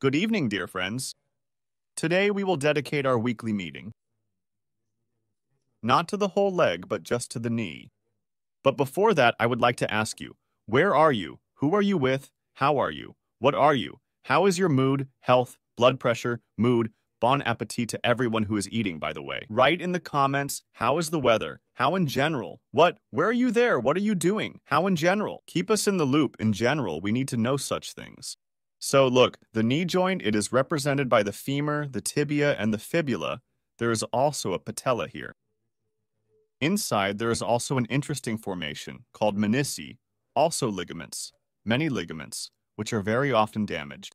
Good evening, dear friends. Today we will dedicate our weekly meeting. Not to the whole leg, but just to the knee. But before that, I would like to ask you, where are you? Who are you with? How are you? What are you? How is your mood, health, blood pressure, mood, bon appetit to everyone who is eating, by the way. Write in the comments, how is the weather? How in general? What? Where are you there? What are you doing? How in general? Keep us in the loop. In general, we need to know such things. So look, the knee joint, it is represented by the femur, the tibia, and the fibula. There is also a patella here. Inside, there is also an interesting formation called menisci, also ligaments, many ligaments, which are very often damaged.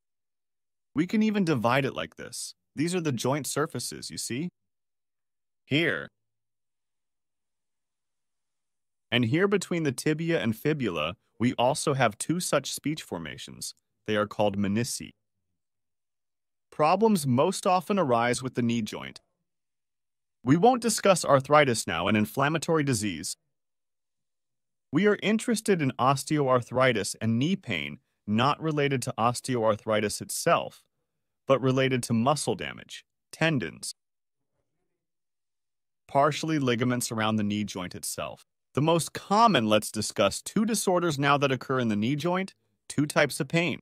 We can even divide it like this. These are the joint surfaces, you see? Here. And here between the tibia and fibula, we also have two such speech formations. They are called menisci. Problems most often arise with the knee joint. We won't discuss arthritis now, an inflammatory disease. We are interested in osteoarthritis and knee pain, not related to osteoarthritis itself, but related to muscle damage, tendons, partially ligaments around the knee joint itself. The most common, let's discuss two disorders now that occur in the knee joint, two types of pain.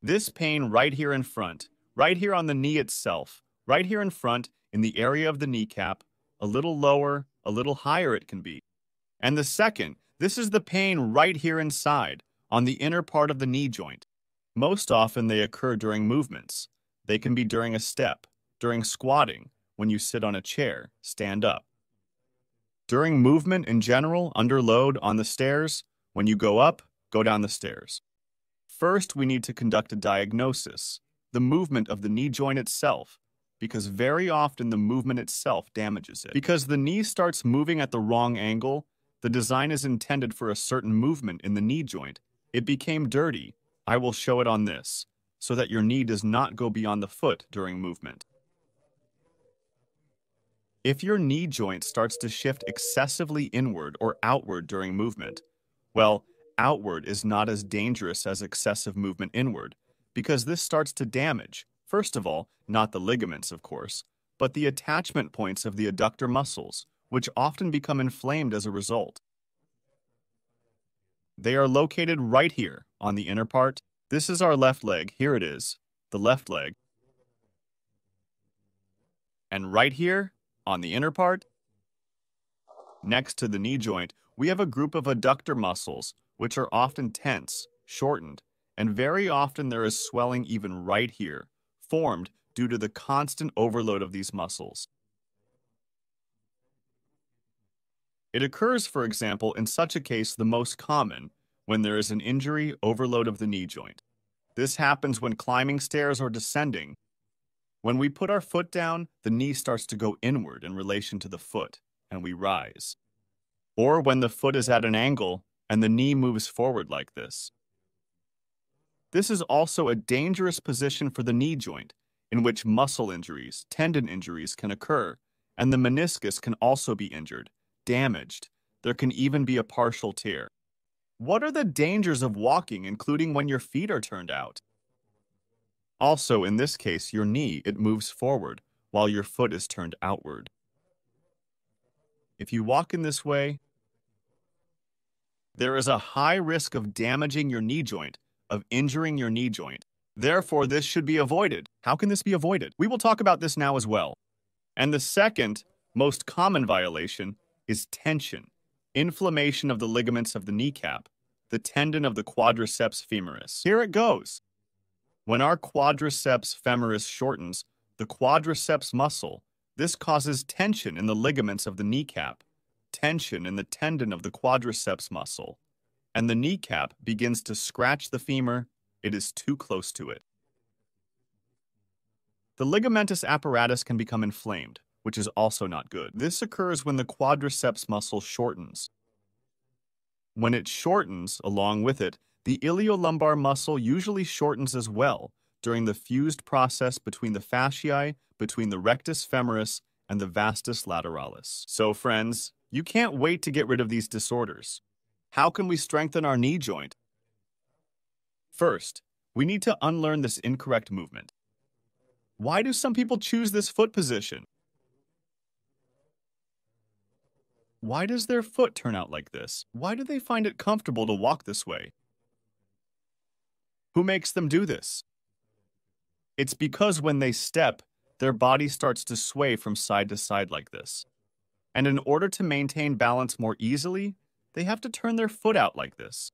This pain right here in front, right here on the knee itself, right here in front, in the area of the kneecap, a little lower, a little higher it can be. And the second, this is the pain right here inside, on the inner part of the knee joint. Most often they occur during movements. They can be during a step, during squatting, when you sit on a chair, stand up. During movement in general, under load on the stairs, when you go up, go down the stairs. First, we need to conduct a diagnosis, the movement of the knee joint itself, because very often the movement itself damages it. Because the knee starts moving at the wrong angle, the design is intended for a certain movement in the knee joint. It became dirty, I will show it on this, so that your knee does not go beyond the foot during movement. If your knee joint starts to shift excessively inward or outward during movement, well, outward is not as dangerous as excessive movement inward, because this starts to damage, first of all, not the ligaments, of course, but the attachment points of the adductor muscles, which often become inflamed as a result. They are located right here on the inner part. This is our left leg. Here it is, the left leg. And right here on the inner part, next to the knee joint, we have a group of adductor muscles, which are often tense, shortened, and very often there is swelling even right here, formed due to the constant overload of these muscles. It occurs, for example, in such a case the most common, when there is an injury overload of the knee joint. This happens when climbing stairs or descending. When we put our foot down, the knee starts to go inward in relation to the foot, and we rise. Or when the foot is at an angle and the knee moves forward like this. This is also a dangerous position for the knee joint, in which muscle injuries, tendon injuries can occur, and the meniscus can also be injured, damaged. There can even be a partial tear. What are the dangers of walking, including when your feet are turned out? Also, in this case, your knee, it moves forward, while your foot is turned outward. If you walk in this way, there is a high risk of damaging your knee joint, of injuring your knee joint. Therefore, this should be avoided. How can this be avoided? We will talk about this now as well. And the second most common violation is tension, inflammation of the ligaments of the kneecap, the tendon of the quadriceps femoris. Here it goes. When our quadriceps femoris shortens, the quadriceps muscle, this causes tension in the ligaments of the kneecap, tension in the tendon of the quadriceps muscle, and the kneecap begins to scratch the femur, it is too close to it. The ligamentous apparatus can become inflamed, which is also not good. This occurs when the quadriceps muscle shortens. When it shortens, along with it, the iliolumbar muscle usually shortens as well during the fused process between the fasciae, between the rectus femoris and the vastus lateralis. So friends, you can't wait to get rid of these disorders. How can we strengthen our knee joint? First, we need to unlearn this incorrect movement. Why do some people choose this foot position? Why does their foot turn out like this? Why do they find it comfortable to walk this way? Who makes them do this? It's because when they step, their body starts to sway from side to side like this. And in order to maintain balance more easily, they have to turn their foot out like this.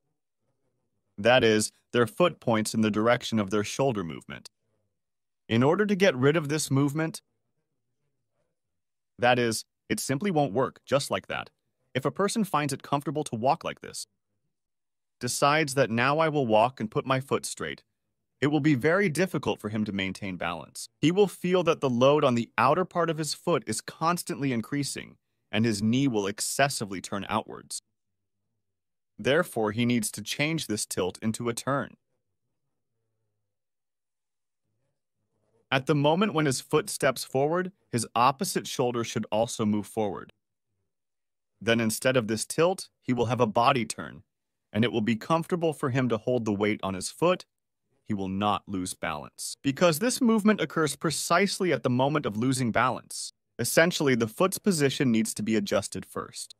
That is, their foot points in the direction of their shoulder movement. In order to get rid of this movement, that is, it simply won't work just like that. If a person finds it comfortable to walk like this, decides that now I will walk and put my foot straight, it will be very difficult for him to maintain balance. He will feel that the load on the outer part of his foot is constantly increasing, and his knee will excessively turn outwards. Therefore, he needs to change this tilt into a turn. At the moment when his foot steps forward, his opposite shoulder should also move forward. Then instead of this tilt, he will have a body turn, and it will be comfortable for him to hold the weight on his foot. He will not lose balance. Because this movement occurs precisely at the moment of losing balance. Essentially, the foot's position needs to be adjusted first.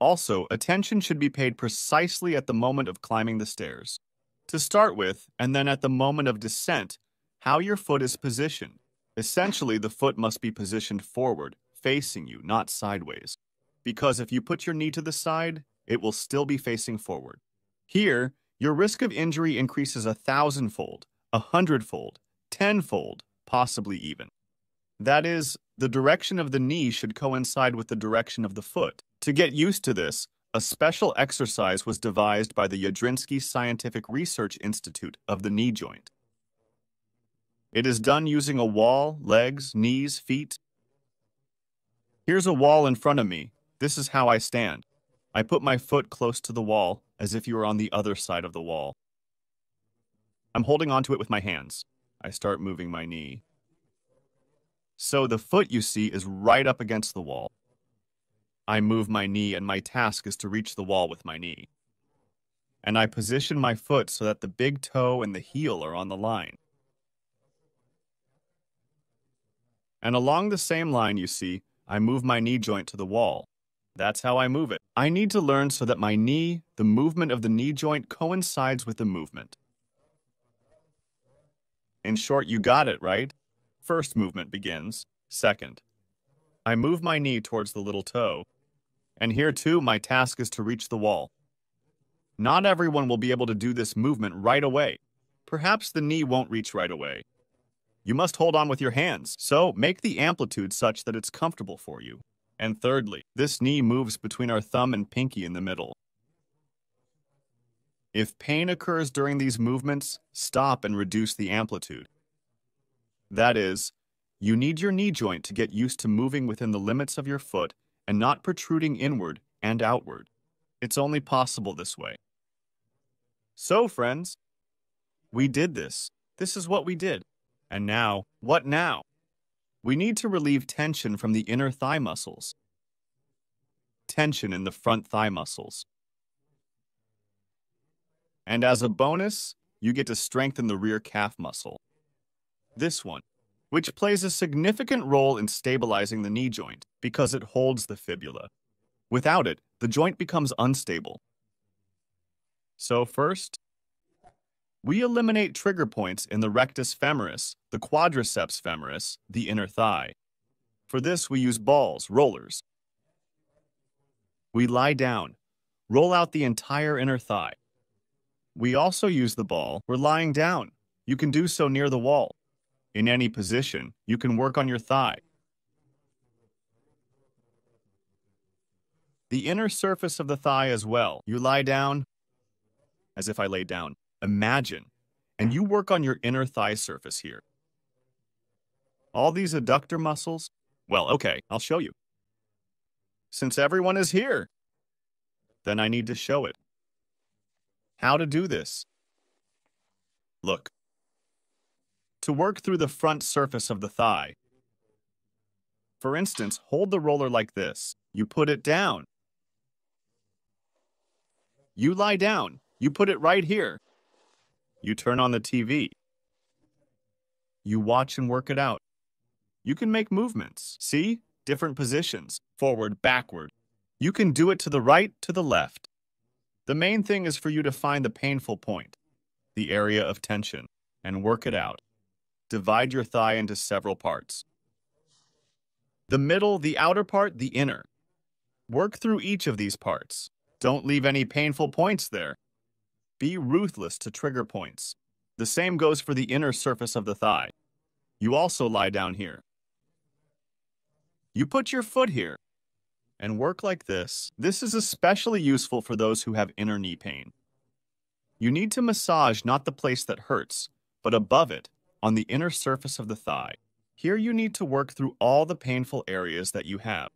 Also, attention should be paid precisely at the moment of climbing the stairs. To start with, and then at the moment of descent, how your foot is positioned. Essentially, the foot must be positioned forward, facing you, not sideways. Because if you put your knee to the side, it will still be facing forward. Here, your risk of injury increases a thousandfold, a hundredfold, tenfold, possibly even. That is, the direction of the knee should coincide with the direction of the foot. To get used to this, a special exercise was devised by the Yadrinsky Scientific Research Institute of the knee joint. It is done using a wall, legs, knees, feet. Here's a wall in front of me. This is how I stand. I put my foot close to the wall, as if you were on the other side of the wall. I'm holding onto it with my hands. I start moving my knee. So the foot, you see, is right up against the wall. I move my knee, and my task is to reach the wall with my knee. And I position my foot so that the big toe and the heel are on the line. And along the same line, you see, I move my knee joint to the wall. That's how I move it. I need to learn so that my knee, the movement of the knee joint, coincides with the movement. In short, you got it, right? First movement begins. Second, I move my knee towards the little toe. And here too, my task is to reach the wall. Not everyone will be able to do this movement right away. Perhaps the knee won't reach right away, you must hold on with your hands, so make the amplitude such that it's comfortable for you. And thirdly, this knee moves between our thumb and pinky in the middle. If pain occurs during these movements, stop and reduce the amplitude. That is, you need your knee joint to get used to moving within the limits of your foot and not protruding inward and outward. It's only possible this way. So, friends, we did this. This is what we did. And now, what now? We need to relieve tension from the inner thigh muscles. Tension in the front thigh muscles. And as a bonus, you get to strengthen the rear calf muscle. This one, which plays a significant role in stabilizing the knee joint because it holds the fibula. Without it, the joint becomes unstable. So first, we eliminate trigger points in the rectus femoris, the quadriceps femoris, the inner thigh. For this, we use balls, rollers. We lie down, roll out the entire inner thigh. We also use the ball. We're lying down. You can do so near the wall. In any position, you can work on your thigh. The inner surface of the thigh as well. You lie down as if I lay down. Imagine, and you work on your inner thigh surface here. All these adductor muscles, well, okay, I'll show you. Since everyone is here, then I need to show it. How to do this? Look. To work through the front surface of the thigh, for instance, hold the roller like this. You put it down. You lie down. You put it right here. You turn on the TV. You watch and work it out. You can make movements. See? Different positions. Forward, backward. You can do it to the right, to the left. The main thing is for you to find the painful point, the area of tension, and work it out. Divide your thigh into several parts. The middle, the outer part, the inner. Work through each of these parts. Don't leave any painful points there. Be ruthless to trigger points. The same goes for the inner surface of the thigh. You also lie down here. You put your foot here and work like this. This is especially useful for those who have inner knee pain. You need to massage not the place that hurts, but above it, on the inner surface of the thigh. Here you need to work through all the painful areas that you have.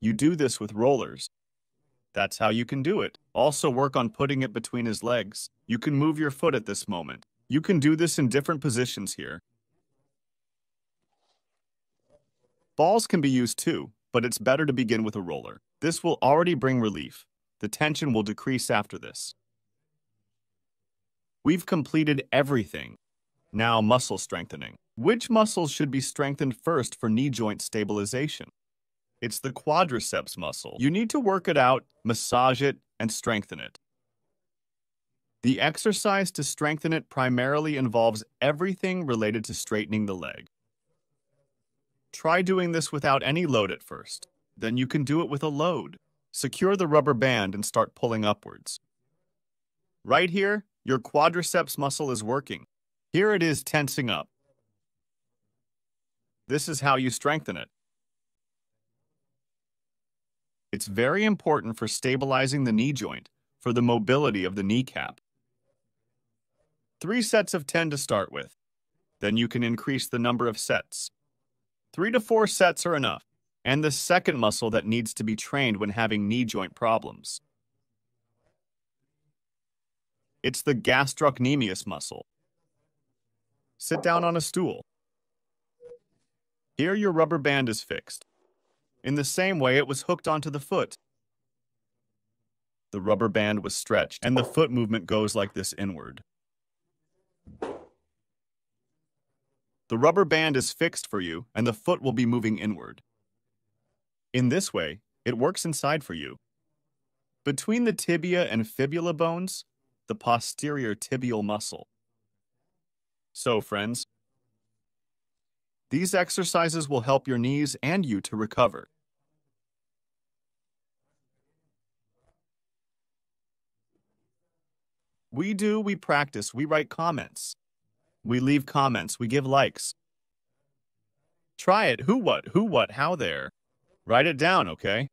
You do this with rollers. That's how you can do it. Also work on putting it between his legs. You can move your foot at this moment. You can do this in different positions here. Balls can be used too, but it's better to begin with a roller. This will already bring relief. The tension will decrease after this. We've completed everything. Now muscle strengthening. Which muscles should be strengthened first for knee joint stabilization? It's the quadriceps muscle. You need to work it out, massage it, and strengthen it. The exercise to strengthen it primarily involves everything related to straightening the leg. Try doing this without any load at first. Then you can do it with a load. Secure the rubber band and start pulling upwards. Right here, your quadriceps muscle is working. Here it is tensing up. This is how you strengthen it. It's very important for stabilizing the knee joint, for the mobility of the kneecap. Three sets of 10 to start with. Then you can increase the number of sets. Three to four sets are enough, and the second muscle that needs to be trained when having knee joint problems. It's the gastrocnemius muscle. Sit down on a stool. Here your rubber band is fixed. In the same way it was hooked onto the foot. The rubber band was stretched, and the foot movement goes like this inward. The rubber band is fixed for you, and the foot will be moving inward. In this way, it works inside for you. Between the tibia and fibula bones, the posterior tibial muscle. So, friends, these exercises will help your knees and you to recover. We do, we practice, we write comments. We leave comments. We give likes. Try it. Who, what, who, what, how there. Write it down, okay?